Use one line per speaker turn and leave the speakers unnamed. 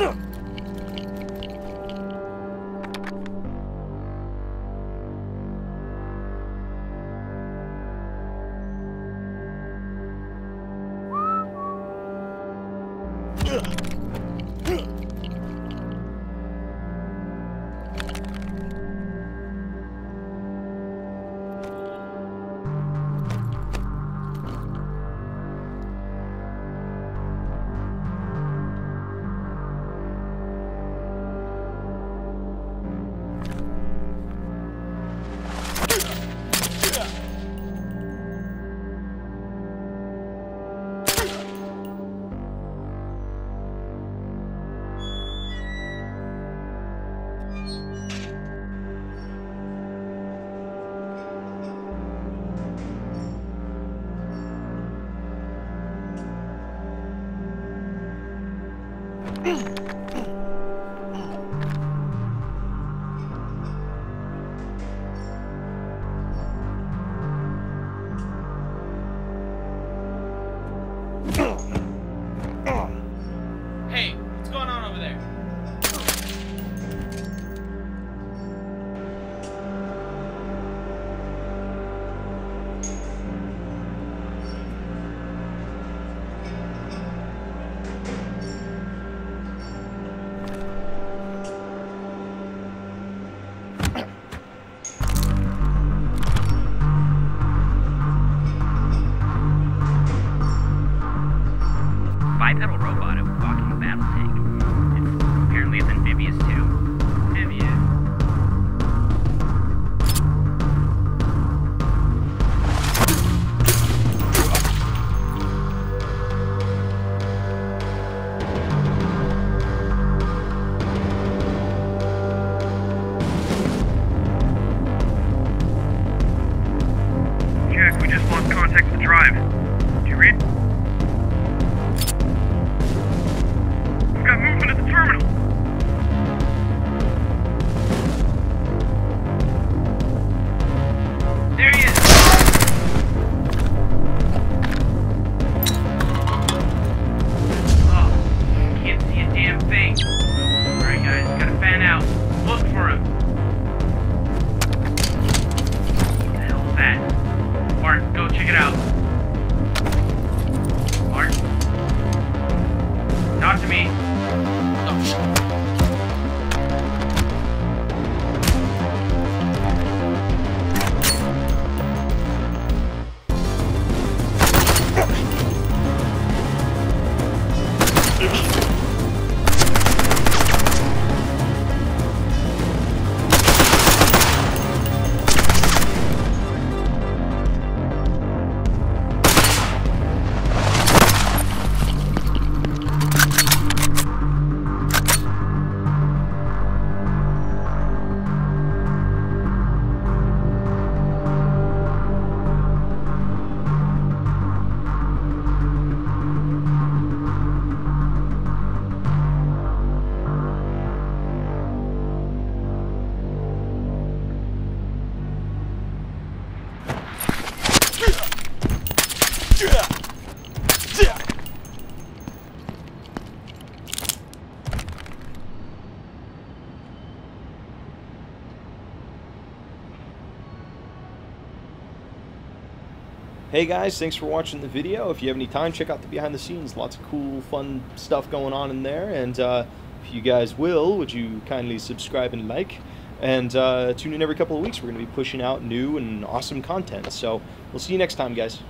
Hey, Hmm. Damn thing. Alright guys, gotta fan out. Look for him. What the hell is that? Bart, go check it out.
Hey guys, thanks for watching the video. If you have any time, check out the behind the scenes. Lots of cool, fun stuff going on in there. And uh, if you guys will, would you kindly subscribe and like? And uh, tune in every couple of weeks. We're going to be pushing out new and awesome content. So we'll see you next time, guys.